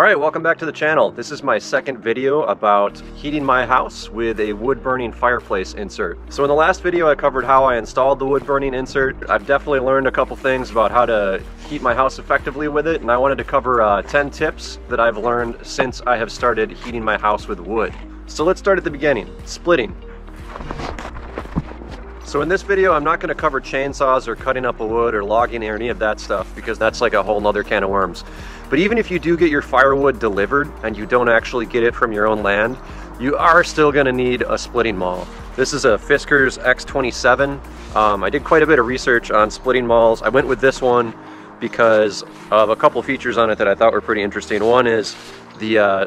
Alright, welcome back to the channel. This is my second video about heating my house with a wood burning fireplace insert. So in the last video I covered how I installed the wood burning insert. I've definitely learned a couple things about how to heat my house effectively with it and I wanted to cover uh, 10 tips that I've learned since I have started heating my house with wood. So let's start at the beginning, splitting. So in this video, I'm not going to cover chainsaws or cutting up a wood or logging or any of that stuff because that's like a whole nother can of worms. But even if you do get your firewood delivered and you don't actually get it from your own land, you are still going to need a splitting maul. This is a Fiskars X27. Um, I did quite a bit of research on splitting mauls. I went with this one because of a couple features on it that I thought were pretty interesting. One is the uh,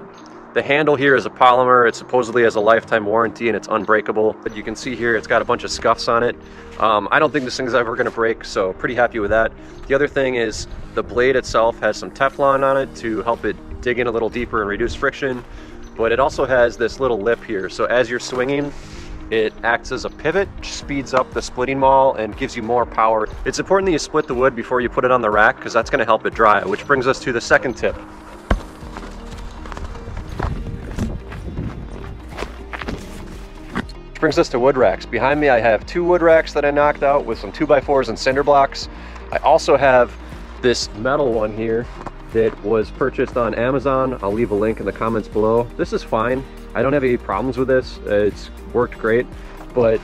the handle here is a polymer. It supposedly has a lifetime warranty and it's unbreakable. But you can see here it's got a bunch of scuffs on it. Um, I don't think this thing's ever going to break, so pretty happy with that. The other thing is the blade itself has some Teflon on it to help it dig in a little deeper and reduce friction. But it also has this little lip here. So as you're swinging, it acts as a pivot, speeds up the splitting maul, and gives you more power. It's important that you split the wood before you put it on the rack because that's going to help it dry, which brings us to the second tip. Brings us to wood racks. Behind me I have two wood racks that I knocked out with some 2x4s and cinder blocks. I also have this metal one here that was purchased on Amazon. I'll leave a link in the comments below. This is fine. I don't have any problems with this. Uh, it's worked great, but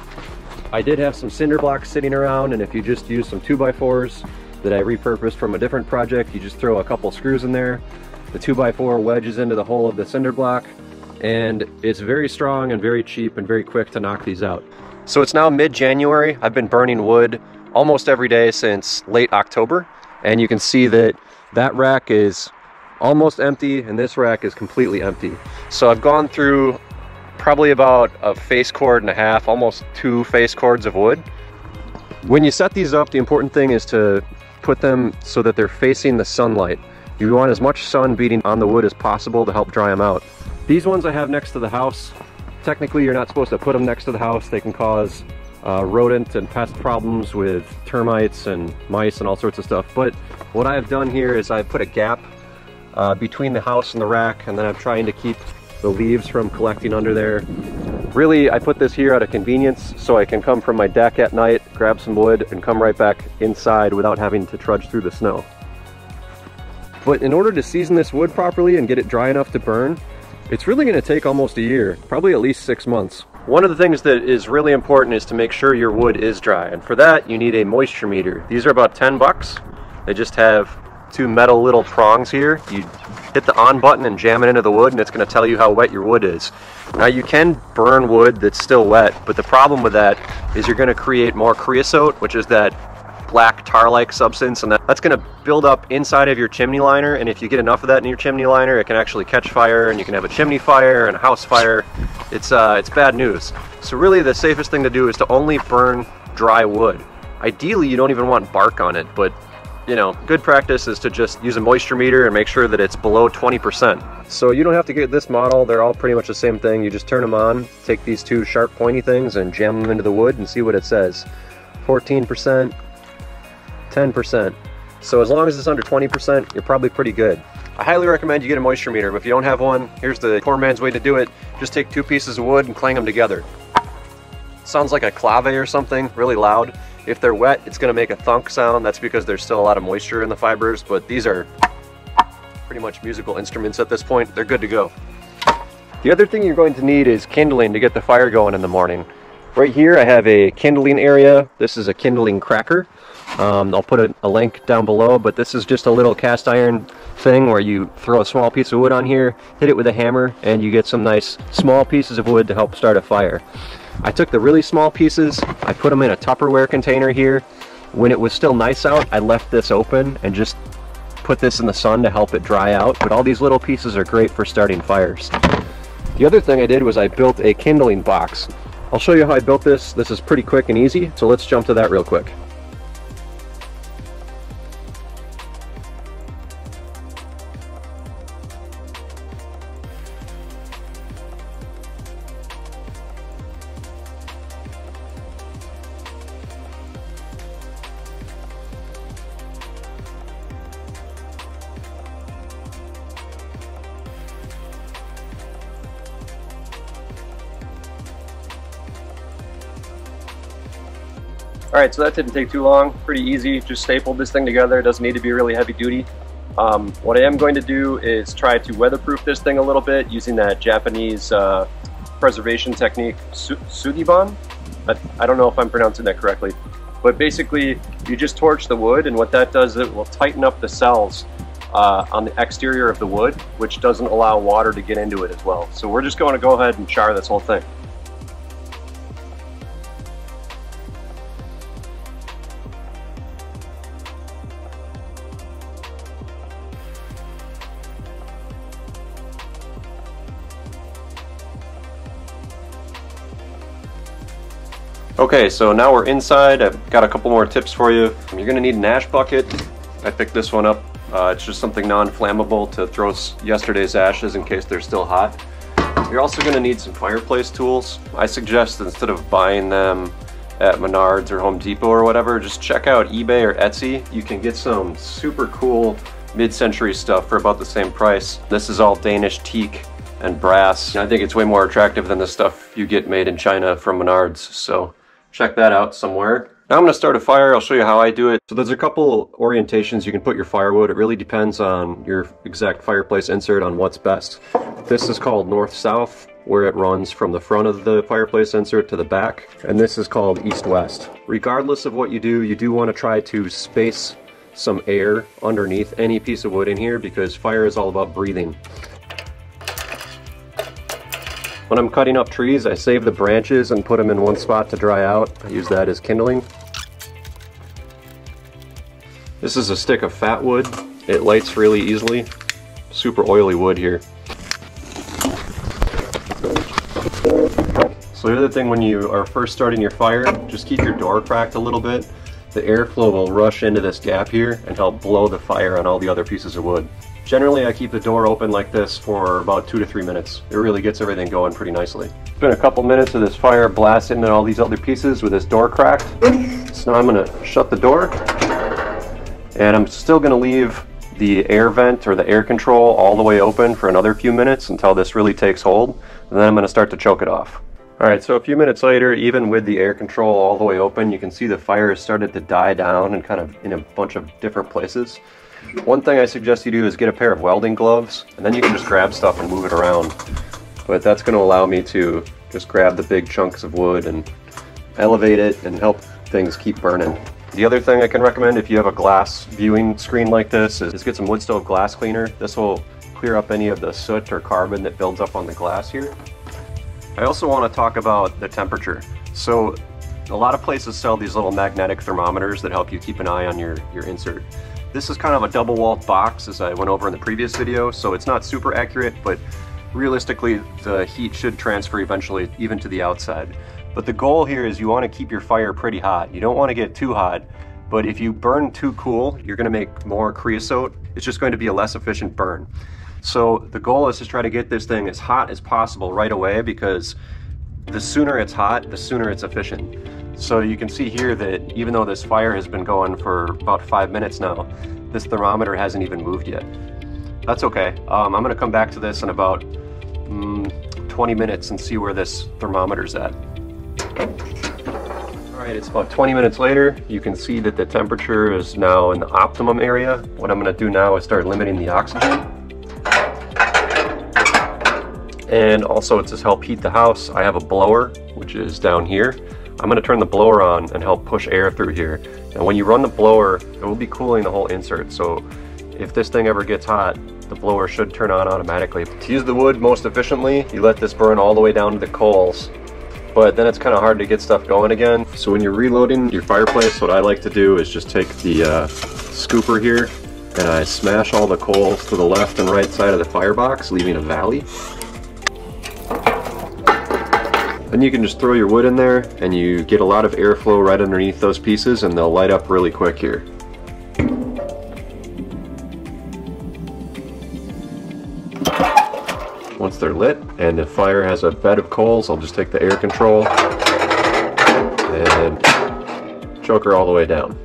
I did have some cinder blocks sitting around and if you just use some 2x4s that I repurposed from a different project, you just throw a couple screws in there. The 2x4 wedges into the hole of the cinder block and it's very strong and very cheap and very quick to knock these out. So it's now mid-January. I've been burning wood almost every day since late October and you can see that that rack is almost empty and this rack is completely empty. So I've gone through probably about a face cord and a half, almost two face cords of wood. When you set these up, the important thing is to put them so that they're facing the sunlight. You want as much sun beating on the wood as possible to help dry them out. These ones I have next to the house. Technically, you're not supposed to put them next to the house. They can cause uh, rodent and pest problems with termites and mice and all sorts of stuff. But what I've done here is I've put a gap uh, between the house and the rack, and then I'm trying to keep the leaves from collecting under there. Really, I put this here out of convenience so I can come from my deck at night, grab some wood, and come right back inside without having to trudge through the snow. But in order to season this wood properly and get it dry enough to burn, it's really going to take almost a year, probably at least six months. One of the things that is really important is to make sure your wood is dry, and for that you need a moisture meter. These are about 10 bucks. They just have two metal little prongs here. You hit the on button and jam it into the wood and it's going to tell you how wet your wood is. Now you can burn wood that's still wet, but the problem with that is you're going to create more creosote, which is that black tar-like substance and that's going to build up inside of your chimney liner and if you get enough of that in your chimney liner it can actually catch fire and you can have a chimney fire and a house fire. It's uh, it's bad news. So really the safest thing to do is to only burn dry wood. Ideally you don't even want bark on it but you know good practice is to just use a moisture meter and make sure that it's below 20% so you don't have to get this model. They're all pretty much the same thing. You just turn them on take these two sharp pointy things and jam them into the wood and see what it says. 14% 10%. So as long as it's under 20%, you're probably pretty good. I highly recommend you get a moisture meter, but if you don't have one, here's the poor man's way to do it. Just take two pieces of wood and clang them together. Sounds like a clave or something, really loud. If they're wet, it's gonna make a thunk sound. That's because there's still a lot of moisture in the fibers, but these are pretty much musical instruments at this point. They're good to go. The other thing you're going to need is kindling to get the fire going in the morning. Right here I have a kindling area. This is a kindling cracker. Um, I'll put a, a, link down below, but this is just a little cast iron thing where you throw a small piece of wood on here, hit it with a hammer, and you get some nice small pieces of wood to help start a fire. I took the really small pieces, I put them in a Tupperware container here. When it was still nice out, I left this open and just put this in the sun to help it dry out, but all these little pieces are great for starting fires. The other thing I did was I built a kindling box. I'll show you how I built this. This is pretty quick and easy, so let's jump to that real quick. All right, so that didn't take too long. Pretty easy. Just stapled this thing together. It doesn't need to be really heavy duty. Um, what I am going to do is try to weatherproof this thing a little bit using that Japanese uh, preservation technique, su Sugibon. I, I don't know if I'm pronouncing that correctly. But basically, you just torch the wood, and what that does, is it will tighten up the cells uh, on the exterior of the wood, which doesn't allow water to get into it as well. So we're just going to go ahead and char this whole thing. Okay, so now we're inside. I've got a couple more tips for you. You're gonna need an ash bucket. I picked this one up. Uh, it's just something non-flammable to throw yesterday's ashes in case they're still hot. You're also gonna need some fireplace tools. I suggest instead of buying them at Menards or Home Depot or whatever, just check out eBay or Etsy. You can get some super cool mid-century stuff for about the same price. This is all Danish teak and brass. I think it's way more attractive than the stuff you get made in China from Menards. So check that out somewhere. Now I'm going to start a fire. I'll show you how I do it. So there's a couple orientations you can put your firewood. It really depends on your exact fireplace insert on what's best. This is called north-south, where it runs from the front of the fireplace insert to the back. And this is called east-west. Regardless of what you do, you do want to try to space some air underneath any piece of wood in here because fire is all about breathing. When I'm cutting up trees, I save the branches and put them in one spot to dry out. I use that as kindling. This is a stick of fat wood. It lights really easily. Super oily wood here. So the other thing when you are first starting your fire, just keep your door cracked a little bit. The airflow will rush into this gap here and help blow the fire on all the other pieces of wood. Generally, I keep the door open like this for about two to three minutes. It really gets everything going pretty nicely. It's been a couple minutes of this fire blasting into all these other pieces with this door cracked. So now I'm gonna shut the door and I'm still gonna leave the air vent or the air control all the way open for another few minutes until this really takes hold. And then I'm gonna start to choke it off. All right, so a few minutes later, even with the air control all the way open, you can see the fire has started to die down and kind of in a bunch of different places. One thing I suggest you do is get a pair of welding gloves, and then you can just grab stuff and move it around. But that's going to allow me to just grab the big chunks of wood and elevate it and help things keep burning. The other thing I can recommend if you have a glass viewing screen like this is get some wood stove glass cleaner. This will clear up any of the soot or carbon that builds up on the glass here. I also want to talk about the temperature. So a lot of places sell these little magnetic thermometers that help you keep an eye on your, your insert. This is kind of a double walled box as I went over in the previous video, so it's not super accurate, but realistically the heat should transfer eventually even to the outside. But the goal here is you want to keep your fire pretty hot. You don't want to get too hot, but if you burn too cool, you're going to make more creosote. It's just going to be a less efficient burn. So the goal is to try to get this thing as hot as possible right away because the sooner it's hot, the sooner it's efficient. So you can see here that even though this fire has been going for about five minutes now, this thermometer hasn't even moved yet. That's okay. Um, I'm gonna come back to this in about mm, 20 minutes and see where this thermometer's at. All right, it's about 20 minutes later. You can see that the temperature is now in the optimum area. What I'm gonna do now is start limiting the oxygen. And also to help heat the house, I have a blower, which is down here. I'm gonna turn the blower on and help push air through here. And when you run the blower, it will be cooling the whole insert. So if this thing ever gets hot, the blower should turn on automatically. To use the wood most efficiently, you let this burn all the way down to the coals. But then it's kind of hard to get stuff going again. So when you're reloading your fireplace, what I like to do is just take the uh, scooper here and I smash all the coals to the left and right side of the firebox, leaving a valley. Then you can just throw your wood in there and you get a lot of airflow right underneath those pieces and they'll light up really quick here. Once they're lit and the fire has a bed of coals, I'll just take the air control and choke her all the way down.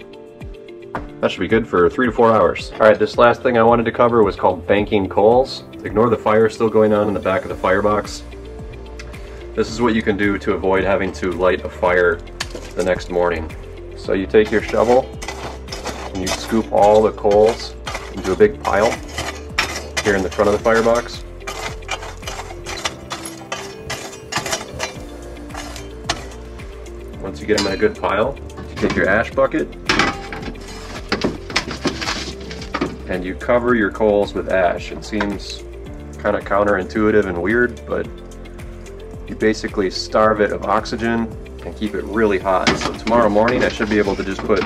That should be good for three to four hours. All right, this last thing I wanted to cover was called banking coals. Ignore the fire still going on in the back of the firebox. This is what you can do to avoid having to light a fire the next morning. So you take your shovel and you scoop all the coals into a big pile here in the front of the firebox. Once you get them in a good pile, you take your ash bucket and you cover your coals with ash. It seems kind of counterintuitive and weird, but basically starve it of oxygen and keep it really hot. So tomorrow morning I should be able to just put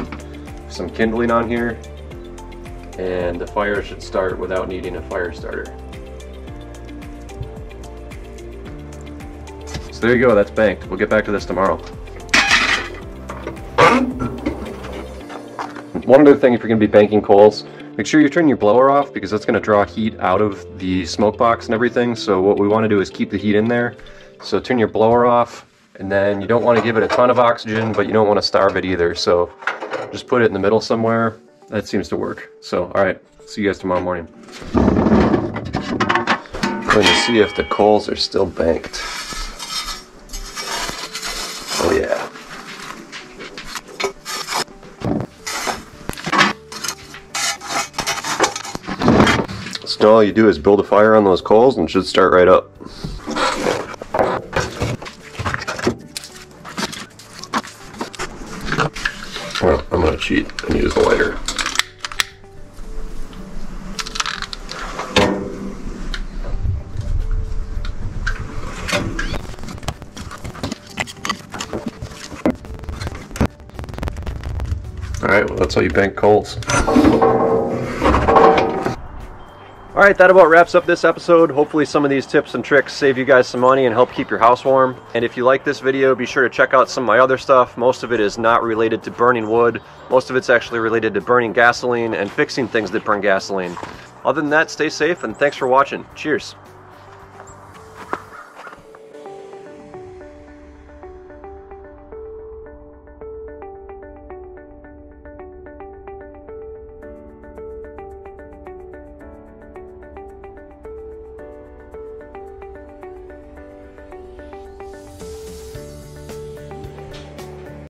some kindling on here and the fire should start without needing a fire starter. So there you go, that's banked. We'll get back to this tomorrow. One other thing if you're going to be banking coals, make sure you turn your blower off because that's going to draw heat out of the smoke box and everything. So what we want to do is keep the heat in there. So turn your blower off and then you don't want to give it a ton of oxygen, but you don't want to starve it either. So just put it in the middle somewhere. That seems to work. So, all right, see you guys tomorrow morning. going to see if the coals are still banked. Oh yeah. So all you do is build a fire on those coals and it should start right up. Use the lighter. Alright, well that's how you bank coals. Alright, that about wraps up this episode. Hopefully some of these tips and tricks save you guys some money and help keep your house warm. And if you like this video, be sure to check out some of my other stuff. Most of it is not related to burning wood. Most of it's actually related to burning gasoline and fixing things that burn gasoline. Other than that, stay safe and thanks for watching. Cheers.